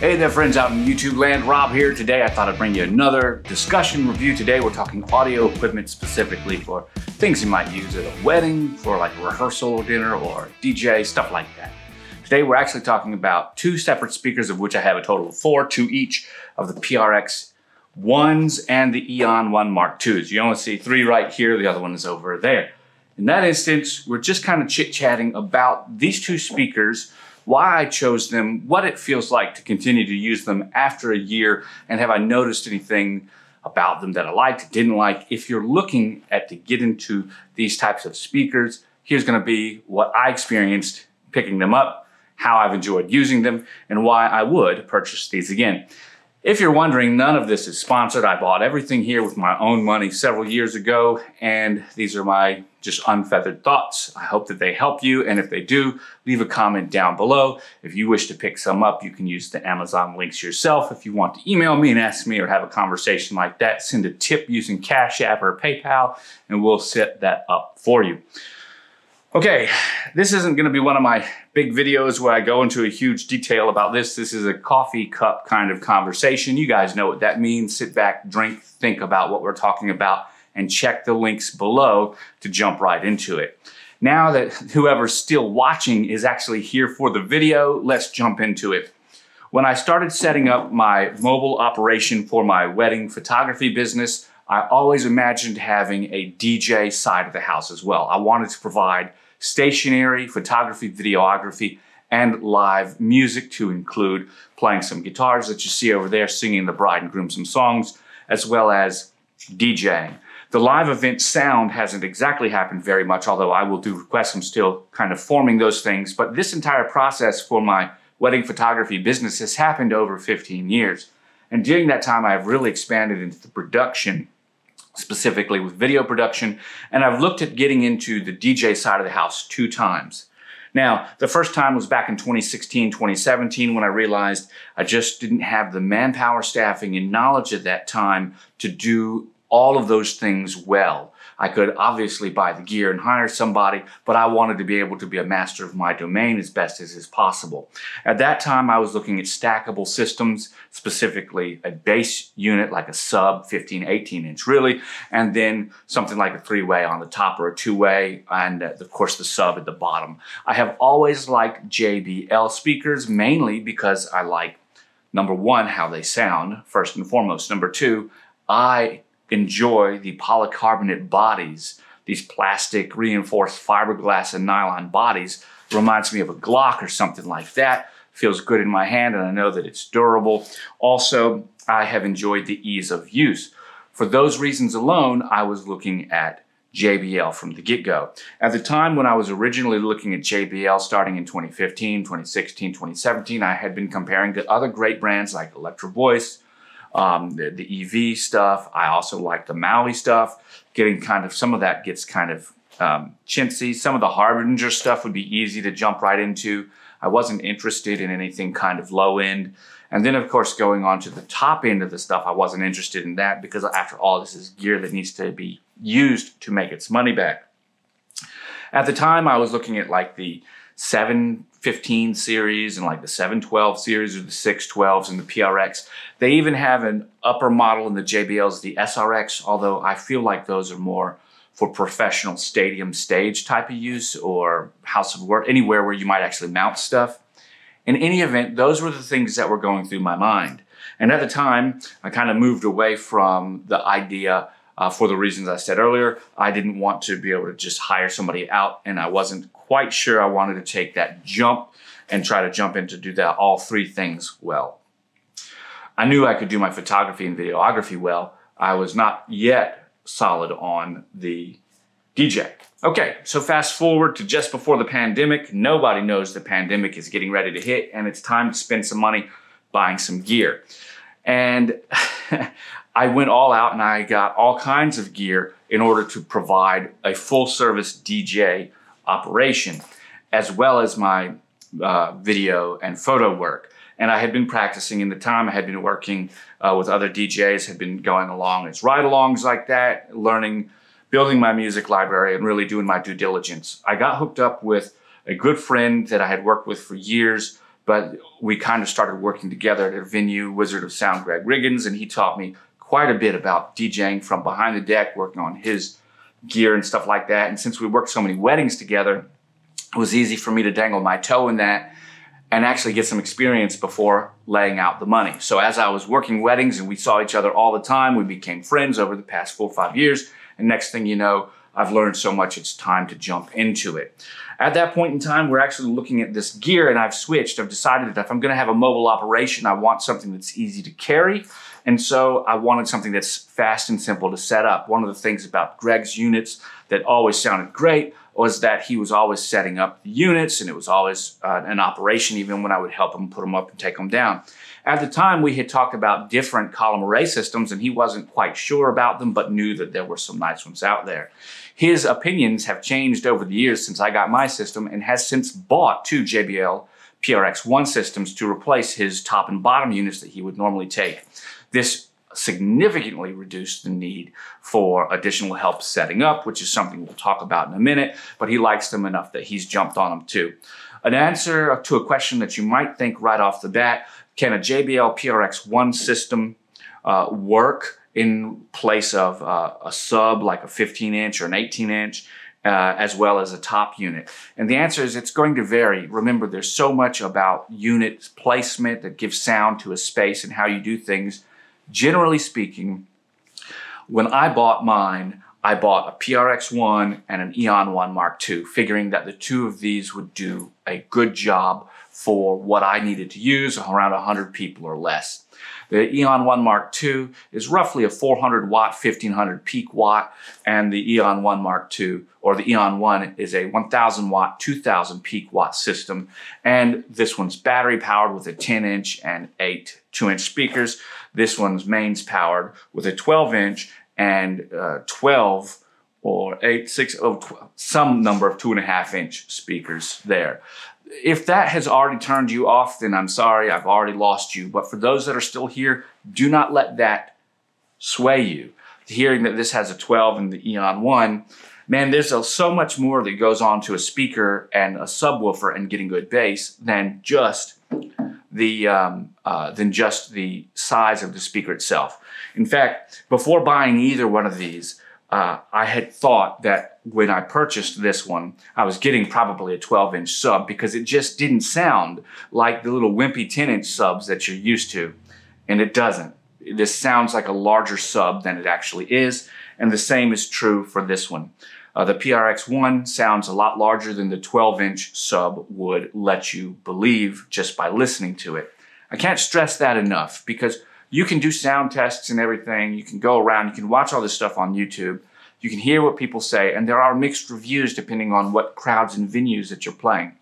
Hey there friends out in YouTube land, Rob here. Today I thought I'd bring you another discussion review. Today we're talking audio equipment specifically for things you might use at a wedding, for like a rehearsal dinner or DJ, stuff like that. Today we're actually talking about two separate speakers of which I have a total of four, two each of the PRX 1s and the Eon 1 Mark IIs. You only see three right here, the other one is over there. In that instance, we're just kind of chit-chatting about these two speakers why I chose them, what it feels like to continue to use them after a year, and have I noticed anything about them that I liked, didn't like. If you're looking at to get into these types of speakers, here's gonna be what I experienced picking them up, how I've enjoyed using them, and why I would purchase these again. If you're wondering, none of this is sponsored. I bought everything here with my own money several years ago, and these are my just unfeathered thoughts. I hope that they help you, and if they do, leave a comment down below. If you wish to pick some up, you can use the Amazon links yourself. If you want to email me and ask me or have a conversation like that, send a tip using Cash App or PayPal, and we'll set that up for you. Okay, this isn't gonna be one of my big videos where I go into a huge detail about this. This is a coffee cup kind of conversation. You guys know what that means. Sit back, drink, think about what we're talking about, and check the links below to jump right into it. Now that whoever's still watching is actually here for the video, let's jump into it. When I started setting up my mobile operation for my wedding photography business, I always imagined having a DJ side of the house as well. I wanted to provide stationery, photography, videography, and live music to include playing some guitars that you see over there, singing the bride and groom some songs, as well as DJing. The live event sound hasn't exactly happened very much, although I will do requests. I'm still kind of forming those things. But this entire process for my wedding photography business has happened over 15 years. And during that time, I've really expanded into the production specifically with video production, and I've looked at getting into the DJ side of the house two times. Now, the first time was back in 2016, 2017 when I realized I just didn't have the manpower, staffing, and knowledge at that time to do all of those things well. I could obviously buy the gear and hire somebody, but I wanted to be able to be a master of my domain as best as is possible. At that time, I was looking at stackable systems, specifically a base unit like a sub 15, 18 inch really, and then something like a three way on the top or a two way, and uh, of course the sub at the bottom. I have always liked JBL speakers mainly because I like number one, how they sound, first and foremost. Number two, I enjoy the polycarbonate bodies, these plastic reinforced fiberglass and nylon bodies. Reminds me of a Glock or something like that. Feels good in my hand and I know that it's durable. Also, I have enjoyed the ease of use. For those reasons alone, I was looking at JBL from the get-go. At the time when I was originally looking at JBL starting in 2015, 2016, 2017, I had been comparing to other great brands like Electro Voice, um, the, the, EV stuff. I also like the Maui stuff. Getting kind of, some of that gets kind of um, chintzy. Some of the Harbinger stuff would be easy to jump right into. I wasn't interested in anything kind of low end. And then, of course, going on to the top end of the stuff, I wasn't interested in that because after all, this is gear that needs to be used to make its money back. At the time, I was looking at like the 715 series and like the 712 series or the 612s and the PRX. They even have an upper model in the JBLs, the SRX, although I feel like those are more for professional stadium stage type of use or house of work, anywhere where you might actually mount stuff. In any event, those were the things that were going through my mind. And at the time, I kind of moved away from the idea uh, for the reasons I said earlier. I didn't want to be able to just hire somebody out, and I wasn't quite sure I wanted to take that jump and try to jump in to do that all three things well. I knew I could do my photography and videography well. I was not yet solid on the DJ. Okay, so fast forward to just before the pandemic. Nobody knows the pandemic is getting ready to hit and it's time to spend some money buying some gear. And I went all out and I got all kinds of gear in order to provide a full service DJ operation, as well as my uh, video and photo work. And I had been practicing in the time I had been working uh, with other DJs, had been going along as ride-alongs like that, learning, building my music library and really doing my due diligence. I got hooked up with a good friend that I had worked with for years but we kind of started working together at a venue, Wizard of Sound, Greg Riggins, and he taught me quite a bit about DJing from behind the deck, working on his gear and stuff like that. And since we worked so many weddings together, it was easy for me to dangle my toe in that and actually get some experience before laying out the money. So as I was working weddings and we saw each other all the time, we became friends over the past four or five years. And next thing you know, I've learned so much, it's time to jump into it. At that point in time, we're actually looking at this gear and I've switched. I've decided that if I'm gonna have a mobile operation, I want something that's easy to carry. And so I wanted something that's fast and simple to set up. One of the things about Greg's units that always sounded great was that he was always setting up the units and it was always uh, an operation even when I would help him put them up and take them down. At the time, we had talked about different column array systems and he wasn't quite sure about them, but knew that there were some nice ones out there. His opinions have changed over the years since I got my system and has since bought two JBL PRX1 systems to replace his top and bottom units that he would normally take. This significantly reduced the need for additional help setting up, which is something we'll talk about in a minute, but he likes them enough that he's jumped on them too. An answer to a question that you might think right off the bat, can a JBL PRX1 system uh, work in place of uh, a sub like a 15 inch or an 18 inch? Uh, as well as a top unit? And the answer is it's going to vary. Remember, there's so much about unit placement that gives sound to a space and how you do things. Generally speaking, when I bought mine, I bought a PRX1 and an Eon 1 Mark II, figuring that the two of these would do a good job for what I needed to use, around 100 people or less. The Eon 1 Mark II is roughly a 400 watt, 1500 peak watt, and the Eon 1 Mark II, or the Eon 1, is a 1000 watt, 2000 peak watt system. And this one's battery powered with a 10 inch and 8 2 inch speakers. This one's mains powered with a 12 inch and uh, 12 or 8, 6, oh, 12, some number of two and a half inch speakers there if that has already turned you off, then I'm sorry, I've already lost you. But for those that are still here, do not let that sway you. Hearing that this has a 12 and the Eon 1, man, there's a, so much more that goes on to a speaker and a subwoofer and getting good bass than just the um, uh, than just the size of the speaker itself. In fact, before buying either one of these, uh, I had thought that when I purchased this one, I was getting probably a 12 inch sub because it just didn't sound like the little wimpy 10 inch subs that you're used to. And it doesn't. This sounds like a larger sub than it actually is. And the same is true for this one. Uh, the PRX1 sounds a lot larger than the 12 inch sub would let you believe just by listening to it. I can't stress that enough because you can do sound tests and everything. You can go around, you can watch all this stuff on YouTube. You can hear what people say, and there are mixed reviews depending on what crowds and venues that you're playing.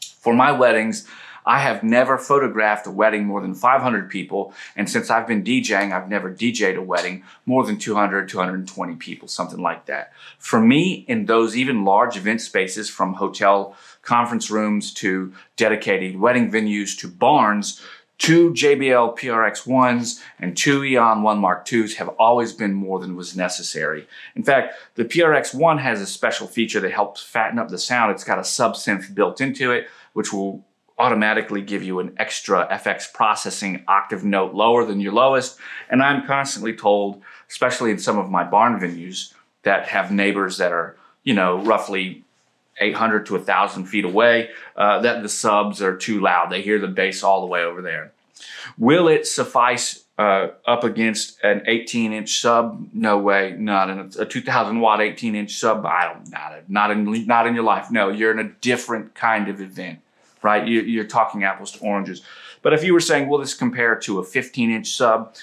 For my weddings, I have never photographed a wedding more than 500 people, and since I've been DJing, I've never DJed a wedding more than 200, 220 people, something like that. For me, in those even large event spaces, from hotel conference rooms to dedicated wedding venues to barns, Two JBL PRX1s and two Eon 1 Mark IIs have always been more than was necessary. In fact, the PRX1 has a special feature that helps fatten up the sound. It's got a sub-synth built into it, which will automatically give you an extra FX processing octave note lower than your lowest. And I'm constantly told, especially in some of my barn venues that have neighbors that are, you know, roughly 800 to 1,000 feet away, uh, that the subs are too loud. They hear the bass all the way over there. Will it suffice uh, up against an 18 inch sub? No way, not in a, a 2000 watt 18 inch sub. I don't, not, not in, not in your life. No, you're in a different kind of event, right? You, you're talking apples to oranges. But if you were saying, will this compare to a 15 inch sub?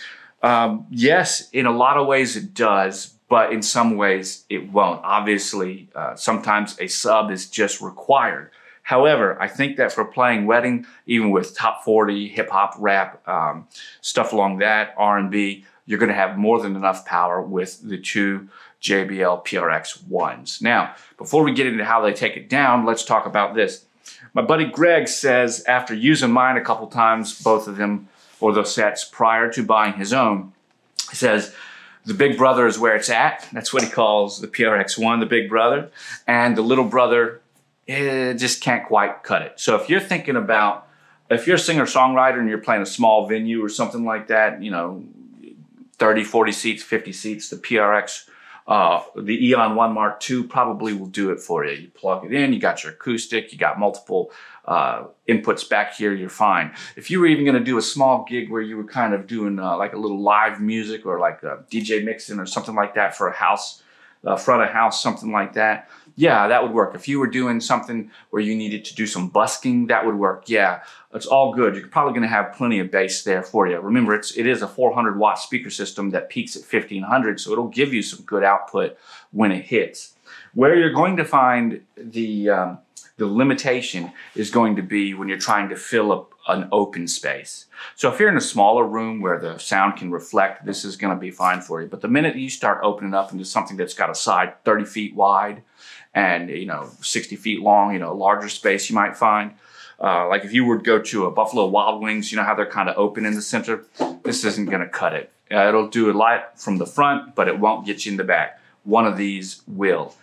Um, yes, in a lot of ways it does, but in some ways it won't. Obviously, uh, sometimes a sub is just required. However, I think that for playing wedding, even with top 40, hip hop, rap, um, stuff along that, R&B, you're going to have more than enough power with the two JBL PRX ones. Now, before we get into how they take it down, let's talk about this. My buddy Greg says after using mine a couple times, both of them or the sets prior to buying his own, he says the big brother is where it's at. That's what he calls the PRX1, the big brother. And the little brother eh, just can't quite cut it. So if you're thinking about if you're a singer-songwriter and you're playing a small venue or something like that, you know, 30, 40 seats, 50 seats, the PRX, uh, the Eon 1 Mark II probably will do it for you. You plug it in, you got your acoustic, you got multiple uh, inputs back here, you're fine. If you were even going to do a small gig where you were kind of doing uh, like a little live music or like a DJ mixing or something like that for a house, uh, front of house, something like that, yeah, that would work. If you were doing something where you needed to do some busking, that would work. Yeah, it's all good. You're probably going to have plenty of bass there for you. Remember, it's it is a 400 watt speaker system that peaks at 1500, so it'll give you some good output when it hits. Where you're going to find the um, the limitation is going to be when you're trying to fill up an open space. So if you're in a smaller room where the sound can reflect, this is going to be fine for you. But the minute you start opening up into something that's got a side 30 feet wide and you know 60 feet long, you know, a larger space you might find. Uh, like if you were to go to a Buffalo Wild Wings, you know how they're kind of open in the center. This isn't going to cut it. Uh, it'll do a light from the front, but it won't get you in the back. One of these will.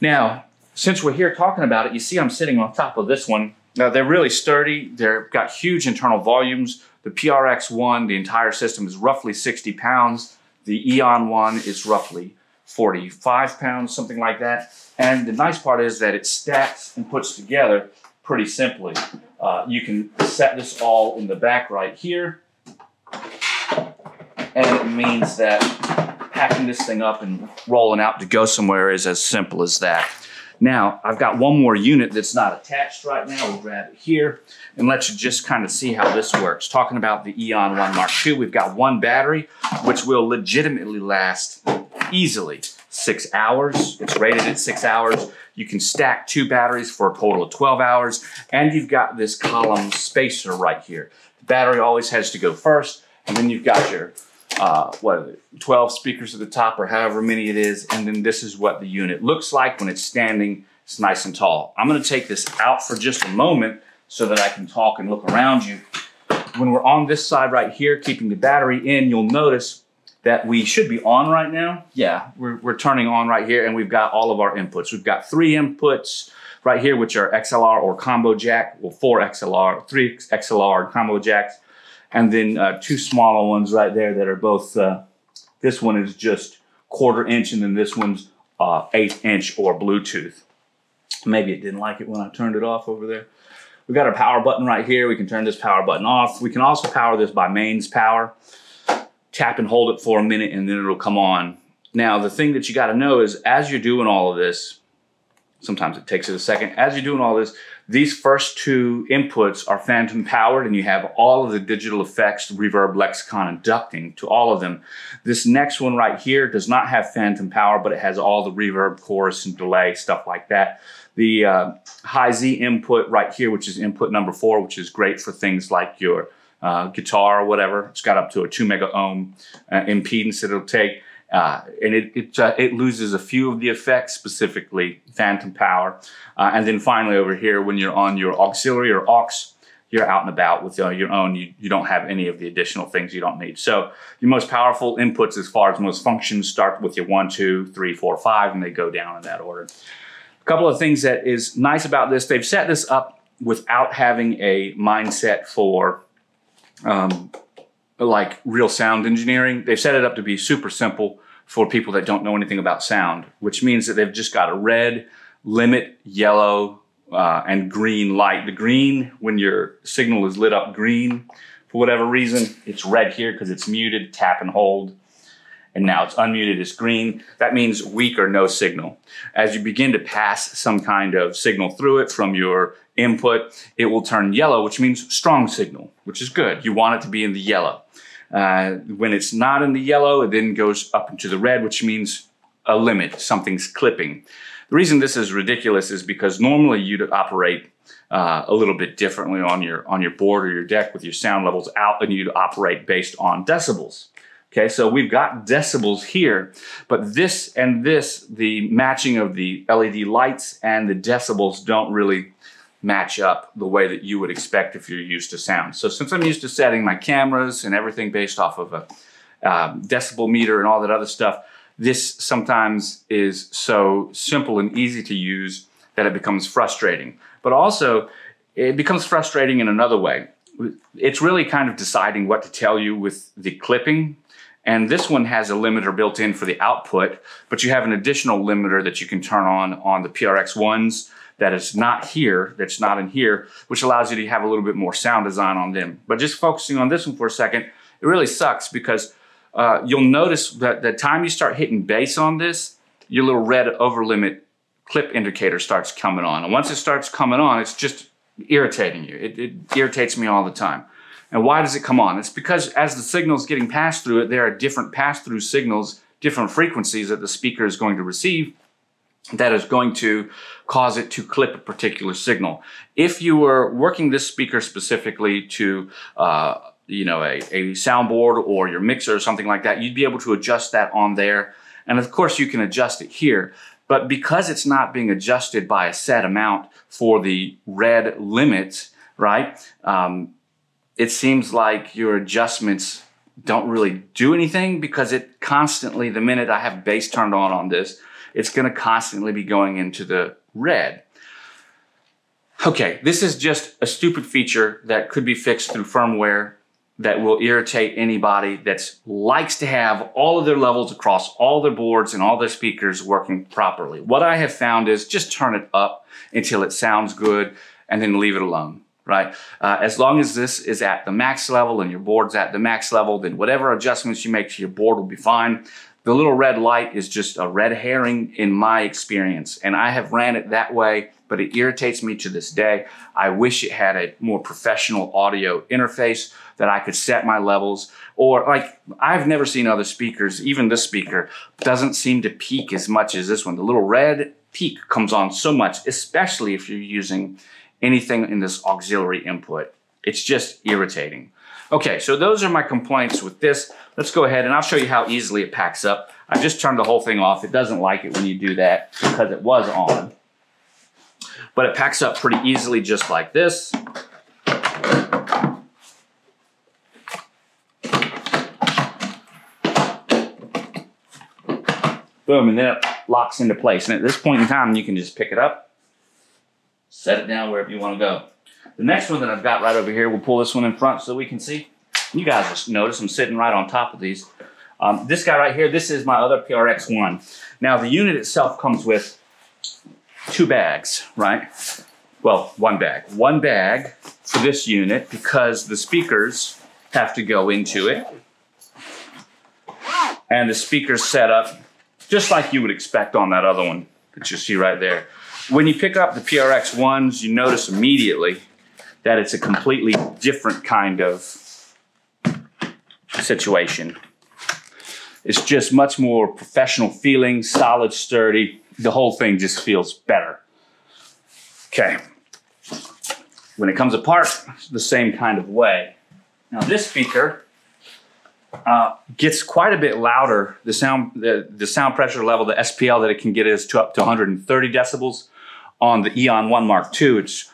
Now, since we're here talking about it, you see I'm sitting on top of this one. Now they're really sturdy. They've got huge internal volumes. The PRX1, the entire system is roughly 60 pounds. The Eon one is roughly 45 pounds, something like that. And the nice part is that it stacks and puts together pretty simply. Uh, you can set this all in the back right here. And it means that packing this thing up and rolling out to go somewhere is as simple as that. Now, I've got one more unit that's not attached right now. We'll grab it here and let you just kind of see how this works. Talking about the Eon 1 Mark II, we've got one battery, which will legitimately last easily six hours. It's rated at six hours. You can stack two batteries for a total of 12 hours. And you've got this column spacer right here. The battery always has to go first. And then you've got your, uh, what, 12 speakers at the top or however many it is. And then this is what the unit looks like when it's standing. It's nice and tall. I'm gonna take this out for just a moment so that I can talk and look around you. When we're on this side right here, keeping the battery in, you'll notice that we should be on right now. Yeah, we're, we're turning on right here and we've got all of our inputs. We've got three inputs right here, which are XLR or combo jack, well, four XLR, three XLR combo jacks, and then uh, two smaller ones right there that are both, uh, this one is just quarter inch and then this one's uh, eighth inch or Bluetooth. Maybe it didn't like it when I turned it off over there. We've got our power button right here. We can turn this power button off. We can also power this by mains power tap and hold it for a minute and then it'll come on. Now, the thing that you got to know is as you're doing all of this, sometimes it takes it a second, as you're doing all this, these first two inputs are phantom powered and you have all of the digital effects, reverb, lexicon, and ducking to all of them. This next one right here does not have phantom power, but it has all the reverb, chorus, and delay, stuff like that. The uh, high Z input right here, which is input number four, which is great for things like your uh, guitar or whatever. It's got up to a two mega ohm uh, impedance that it'll take. Uh, and it it, uh, it, loses a few of the effects, specifically phantom power. Uh, and then finally over here, when you're on your auxiliary or aux, you're out and about with uh, your own. You, you don't have any of the additional things you don't need. So your most powerful inputs as far as most functions start with your one, two, three, four, five, and they go down in that order. A couple of things that is nice about this, they've set this up without having a mindset for um, like real sound engineering. They've set it up to be super simple for people that don't know anything about sound, which means that they've just got a red, limit, yellow, uh, and green light. The green, when your signal is lit up green, for whatever reason, it's red here because it's muted, tap and hold. And now it's unmuted, it's green. That means weak or no signal. As you begin to pass some kind of signal through it from your input, it will turn yellow, which means strong signal, which is good. You want it to be in the yellow. Uh, when it's not in the yellow, it then goes up into the red, which means a limit, something's clipping. The reason this is ridiculous is because normally you'd operate uh, a little bit differently on your on your board or your deck with your sound levels out, and you'd operate based on decibels. Okay, so we've got decibels here, but this and this, the matching of the LED lights and the decibels don't really match up the way that you would expect if you're used to sound. So since I'm used to setting my cameras and everything based off of a um, decibel meter and all that other stuff, this sometimes is so simple and easy to use that it becomes frustrating. But also, it becomes frustrating in another way. It's really kind of deciding what to tell you with the clipping. And this one has a limiter built in for the output, but you have an additional limiter that you can turn on on the PRX ones that is not here, that's not in here, which allows you to have a little bit more sound design on them. But just focusing on this one for a second, it really sucks because uh, you'll notice that the time you start hitting bass on this, your little red over limit clip indicator starts coming on. And once it starts coming on, it's just irritating you. It, it irritates me all the time. And why does it come on? It's because as the signal is getting passed through it, there are different pass-through signals, different frequencies that the speaker is going to receive that is going to cause it to clip a particular signal. If you were working this speaker specifically to uh, you know, a, a soundboard or your mixer or something like that, you'd be able to adjust that on there. And of course you can adjust it here. But because it's not being adjusted by a set amount for the red limit, right? Um, it seems like your adjustments don't really do anything because it constantly, the minute I have bass turned on on this, it's gonna constantly be going into the red. Okay, this is just a stupid feature that could be fixed through firmware that will irritate anybody that likes to have all of their levels across all their boards and all their speakers working properly. What I have found is just turn it up until it sounds good and then leave it alone, right? Uh, as long as this is at the max level and your board's at the max level, then whatever adjustments you make to your board will be fine. The little red light is just a red herring in my experience, and I have ran it that way, but it irritates me to this day. I wish it had a more professional audio interface that I could set my levels, or like I've never seen other speakers, even this speaker doesn't seem to peak as much as this one. The little red peak comes on so much, especially if you're using anything in this auxiliary input. It's just irritating. Okay, so those are my complaints with this. Let's go ahead and I'll show you how easily it packs up. I just turned the whole thing off. It doesn't like it when you do that because it was on. But it packs up pretty easily just like this. Boom, and then it locks into place. And at this point in time, you can just pick it up, set it down wherever you want to go. The next one that I've got right over here, we'll pull this one in front so we can see. You guys just notice I'm sitting right on top of these. Um, this guy right here, this is my other PRX1. Now the unit itself comes with two bags, right? Well, one bag. One bag for this unit because the speakers have to go into it. And the speakers set up just like you would expect on that other one that you see right there. When you pick up the PRX ones, you notice immediately that it's a completely different kind of situation. It's just much more professional feeling, solid, sturdy. The whole thing just feels better. Okay. When it comes apart, the same kind of way. Now this speaker uh, gets quite a bit louder. The sound, the, the sound pressure level, the SPL that it can get is to up to 130 decibels. On the Eon 1 Mark II, it's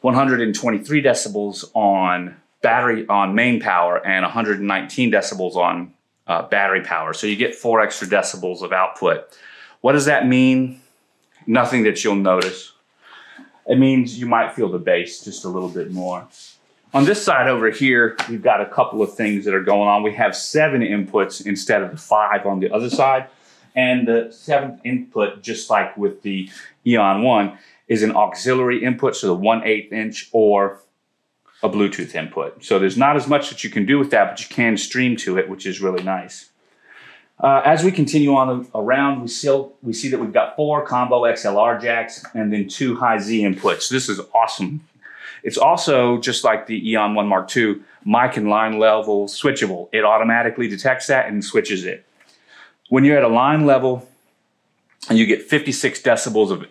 123 decibels on battery on main power and 119 decibels on uh, battery power. So you get four extra decibels of output. What does that mean? Nothing that you'll notice. It means you might feel the bass just a little bit more. On this side over here, we've got a couple of things that are going on. We have seven inputs instead of the five on the other side. And the seventh input, just like with the Eon 1, is an auxiliary input, so the 1 8 inch or a Bluetooth input. So there's not as much that you can do with that, but you can stream to it, which is really nice. Uh, as we continue on around, we still we see that we've got four combo XLR jacks and then two high Z inputs. This is awesome. It's also just like the Eon 1 Mark II, mic and line level switchable. It automatically detects that and switches it. When you're at a line level and you get 56 decibels of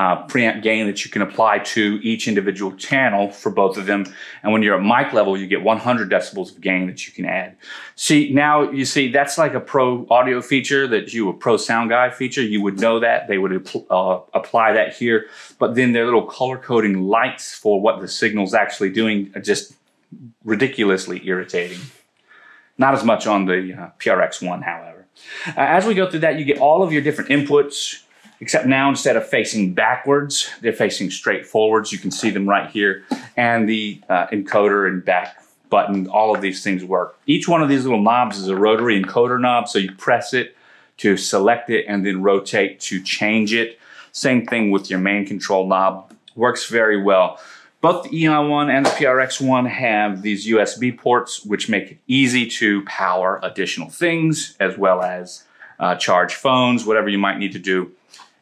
uh, preamp gain that you can apply to each individual channel for both of them. And when you're at mic level, you get 100 decibels of gain that you can add. See, now you see that's like a pro audio feature that you, a pro sound guy feature, you would know that. They would uh, apply that here. But then their little color coding lights for what the signal's actually doing are just ridiculously irritating. Not as much on the uh, PRX1, however. Uh, as we go through that, you get all of your different inputs, except now instead of facing backwards, they're facing straight forwards. You can see them right here. And the uh, encoder and back button, all of these things work. Each one of these little knobs is a rotary encoder knob, so you press it to select it and then rotate to change it. Same thing with your main control knob. Works very well. Both the Eon one and the PRX one have these USB ports, which make it easy to power additional things, as well as uh, charge phones, whatever you might need to do.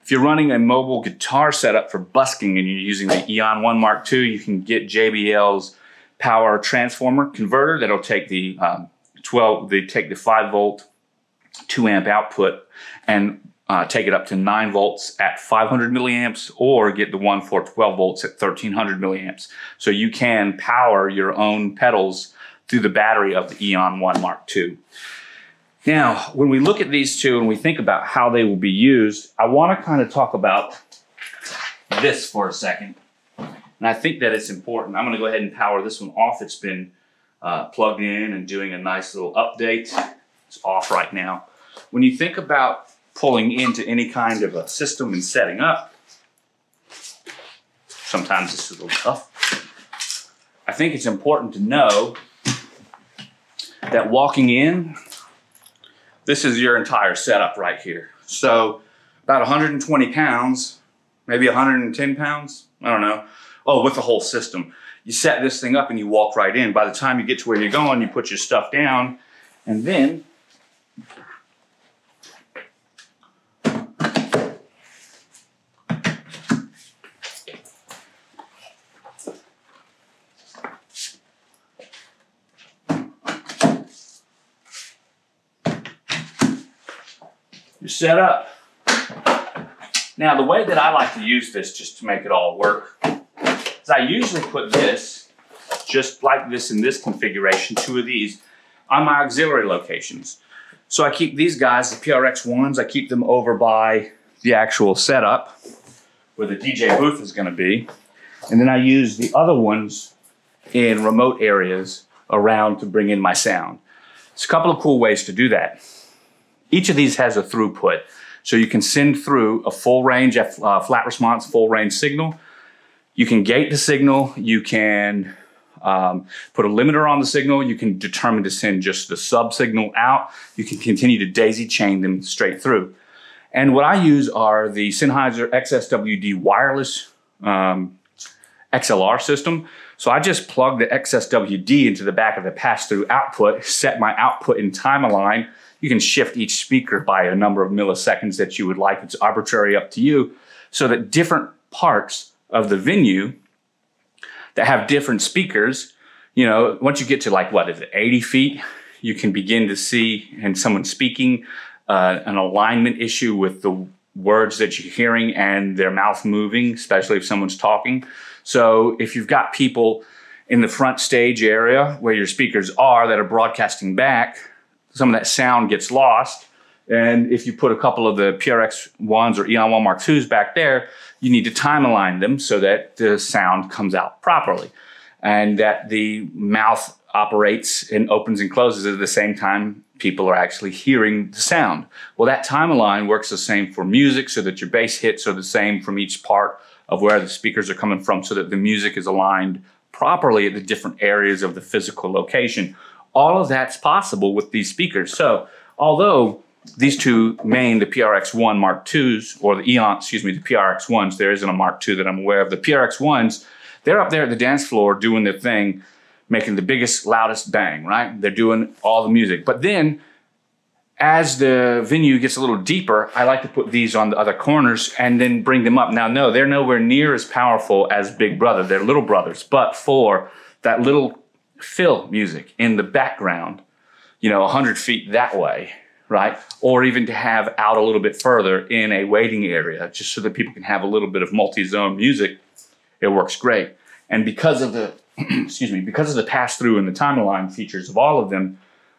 If you're running a mobile guitar setup for busking and you're using the Eon 1 Mark II, you can get JBL's power transformer converter that'll take the um, 12, they take the 5 volt, 2 amp output and uh, take it up to 9 volts at 500 milliamps or get the one for 12 volts at 1300 milliamps. So you can power your own pedals through the battery of the Eon 1 Mark II. Now, when we look at these two and we think about how they will be used, I want to kind of talk about this for a second. And I think that it's important. I'm going to go ahead and power this one off. It's been uh, plugged in and doing a nice little update. It's off right now. When you think about pulling into any kind of a system and setting up. Sometimes it's a little tough. I think it's important to know that walking in, this is your entire setup right here. So about 120 pounds, maybe 110 pounds, I don't know. Oh, with the whole system. You set this thing up and you walk right in. By the time you get to where you're going, you put your stuff down and then you're set up. Now, the way that I like to use this just to make it all work is I usually put this just like this in this configuration, two of these, on my auxiliary locations. So I keep these guys, the PRX ones, I keep them over by the actual setup where the DJ booth is gonna be. And then I use the other ones in remote areas around to bring in my sound. It's a couple of cool ways to do that. Each of these has a throughput. So you can send through a full range, uh, flat response, full range signal. You can gate the signal. You can um, put a limiter on the signal. You can determine to send just the sub signal out. You can continue to daisy chain them straight through. And what I use are the Sennheiser XSWD wireless um, XLR system. So I just plug the XSWD into the back of the pass-through output, set my output in time align, you can shift each speaker by a number of milliseconds that you would like. It's arbitrary up to you so that different parts of the venue that have different speakers, you know, once you get to like, what is it, 80 feet, you can begin to see, and someone speaking, uh, an alignment issue with the words that you're hearing and their mouth moving, especially if someone's talking. So if you've got people in the front stage area where your speakers are that are broadcasting back, some of that sound gets lost. And if you put a couple of the PRX ones or Eon 1 Mark IIs back there, you need to time align them so that the sound comes out properly and that the mouth operates and opens and closes at the same time people are actually hearing the sound. Well, that time align works the same for music so that your bass hits are the same from each part of where the speakers are coming from so that the music is aligned properly at the different areas of the physical location all of that's possible with these speakers. So although these two main, the PRX1 Mark IIs, or the Eon, excuse me, the PRX1s, there isn't a Mark II that I'm aware of. The PRX1s, they're up there at the dance floor doing their thing, making the biggest, loudest bang, right? They're doing all the music. But then as the venue gets a little deeper, I like to put these on the other corners and then bring them up. Now, no, they're nowhere near as powerful as Big Brother. They're little brothers, but for that little fill music in the background, you know, 100 feet that way, right? Or even to have out a little bit further in a waiting area, just so that people can have a little bit of multi-zone music. It works great. And because of the, excuse me, because of the pass-through and the time align features of all of them,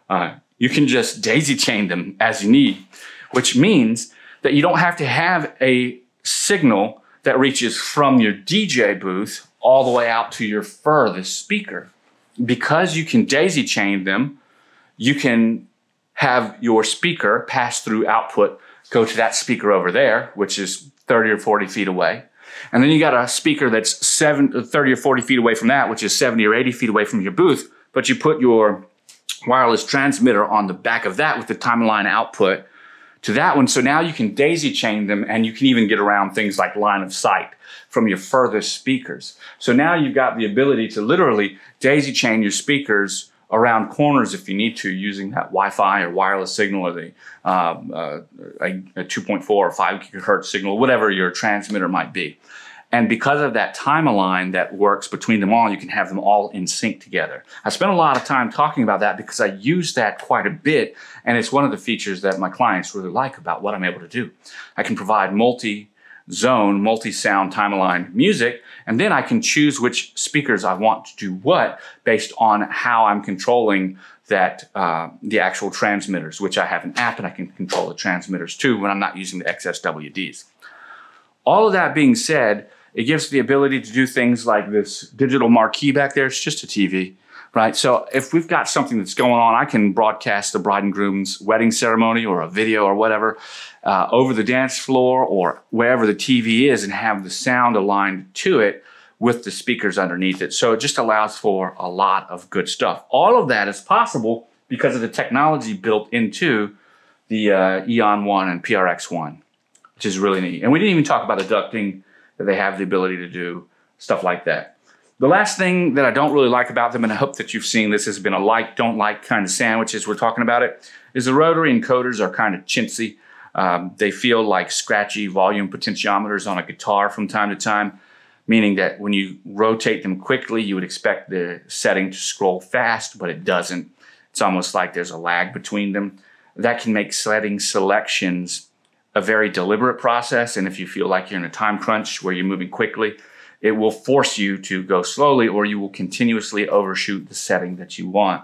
uh, you can just daisy chain them as you need, which means that you don't have to have a signal that reaches from your DJ booth all the way out to your furthest speaker because you can daisy chain them, you can have your speaker pass through output go to that speaker over there, which is 30 or 40 feet away. And then you got a speaker that's seven, 30 or 40 feet away from that, which is 70 or 80 feet away from your booth. But you put your wireless transmitter on the back of that with the time align output to that one. So now you can daisy chain them and you can even get around things like line of sight from your furthest speakers. So now you've got the ability to literally daisy chain your speakers around corners if you need to using that Wi-Fi or wireless signal or the uh, uh, a, a 2.4 or 5 gigahertz signal, whatever your transmitter might be. And because of that time align that works between them all, you can have them all in sync together. I spent a lot of time talking about that because I use that quite a bit. And it's one of the features that my clients really like about what I'm able to do. I can provide multi zone, multi-sound time align music, and then I can choose which speakers I want to do what based on how I'm controlling that uh, the actual transmitters, which I have an app and I can control the transmitters too when I'm not using the XSWDs. All of that being said, it gives the ability to do things like this digital marquee back there. It's just a TV, right? So if we've got something that's going on, I can broadcast the bride and groom's wedding ceremony or a video or whatever uh, over the dance floor or wherever the TV is and have the sound aligned to it with the speakers underneath it. So it just allows for a lot of good stuff. All of that is possible because of the technology built into the uh, Eon 1 and PRX 1, which is really neat. And we didn't even talk about the ducking that they have the ability to do stuff like that. The last thing that I don't really like about them, and I hope that you've seen this has been a like, don't like kind of sandwich as we're talking about it, is the rotary encoders are kind of chintzy. Um, they feel like scratchy volume potentiometers on a guitar from time to time, meaning that when you rotate them quickly, you would expect the setting to scroll fast, but it doesn't. It's almost like there's a lag between them. That can make setting selections a very deliberate process. And if you feel like you're in a time crunch where you're moving quickly, it will force you to go slowly or you will continuously overshoot the setting that you want.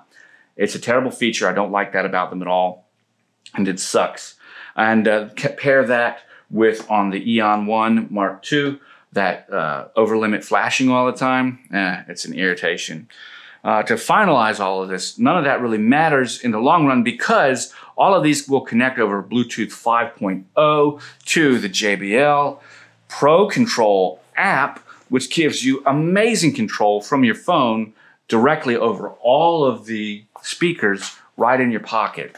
It's a terrible feature. I don't like that about them at all. And it sucks. And uh, compare that with on the Eon 1 Mark II, that uh, over limit flashing all the time. Eh, it's an irritation. Uh, to finalize all of this, none of that really matters in the long run because all of these will connect over Bluetooth 5.0 to the JBL Pro Control app, which gives you amazing control from your phone directly over all of the speakers right in your pocket.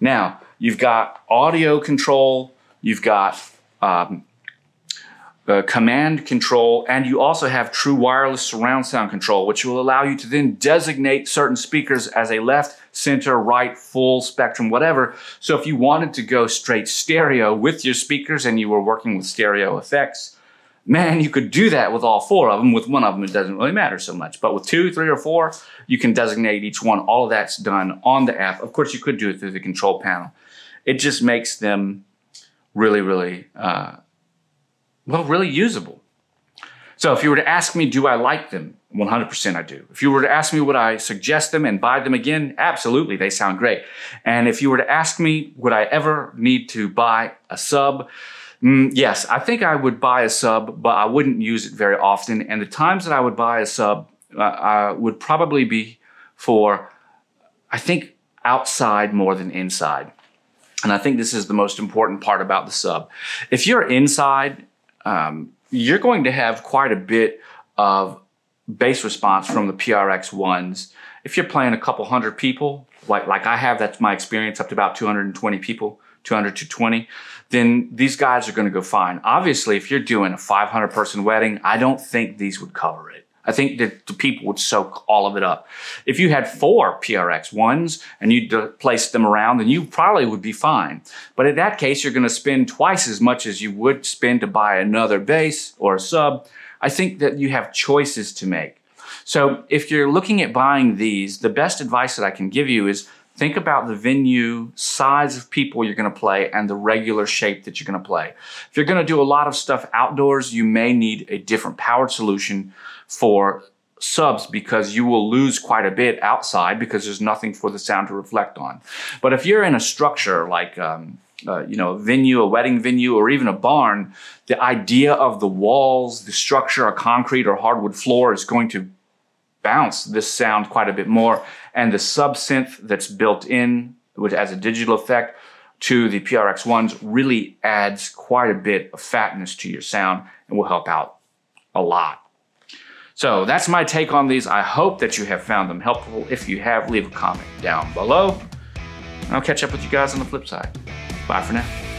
Now, you've got audio control, you've got um, uh, command control, and you also have true wireless surround sound control, which will allow you to then designate certain speakers as a left, center, right, full spectrum, whatever. So if you wanted to go straight stereo with your speakers and you were working with stereo effects, man, you could do that with all four of them. With one of them, it doesn't really matter so much. But with two, three, or four, you can designate each one. All of that's done on the app. Of course, you could do it through the control panel. It just makes them really, really uh, well, really usable. So if you were to ask me, do I like them? 100% I do. If you were to ask me, would I suggest them and buy them again? Absolutely, they sound great. And if you were to ask me, would I ever need to buy a sub? Mm, yes, I think I would buy a sub, but I wouldn't use it very often. And the times that I would buy a sub uh, would probably be for, I think, outside more than inside. And I think this is the most important part about the sub. If you're inside um, you're going to have quite a bit of bass response from the PRX ones. If you're playing a couple hundred people, like, like I have, that's my experience, up to about 220 people, 200 to 20, then these guys are going to go fine. Obviously, if you're doing a 500 person wedding, I don't think these would cover it. I think that the people would soak all of it up. If you had four PRX ones and you placed them around, then you probably would be fine. But in that case, you're going to spend twice as much as you would spend to buy another bass or a sub. I think that you have choices to make. So if you're looking at buying these, the best advice that I can give you is think about the venue, size of people you're going to play, and the regular shape that you're going to play. If you're going to do a lot of stuff outdoors, you may need a different powered solution for subs because you will lose quite a bit outside because there's nothing for the sound to reflect on. But if you're in a structure like, um, uh, you know, a venue, a wedding venue, or even a barn, the idea of the walls, the structure, a concrete or hardwood floor is going to bounce this sound quite a bit more. And the sub synth that's built in, which as a digital effect, to the PRX ones really adds quite a bit of fatness to your sound and will help out a lot. So that's my take on these. I hope that you have found them helpful. If you have, leave a comment down below. And I'll catch up with you guys on the flip side. Bye for now.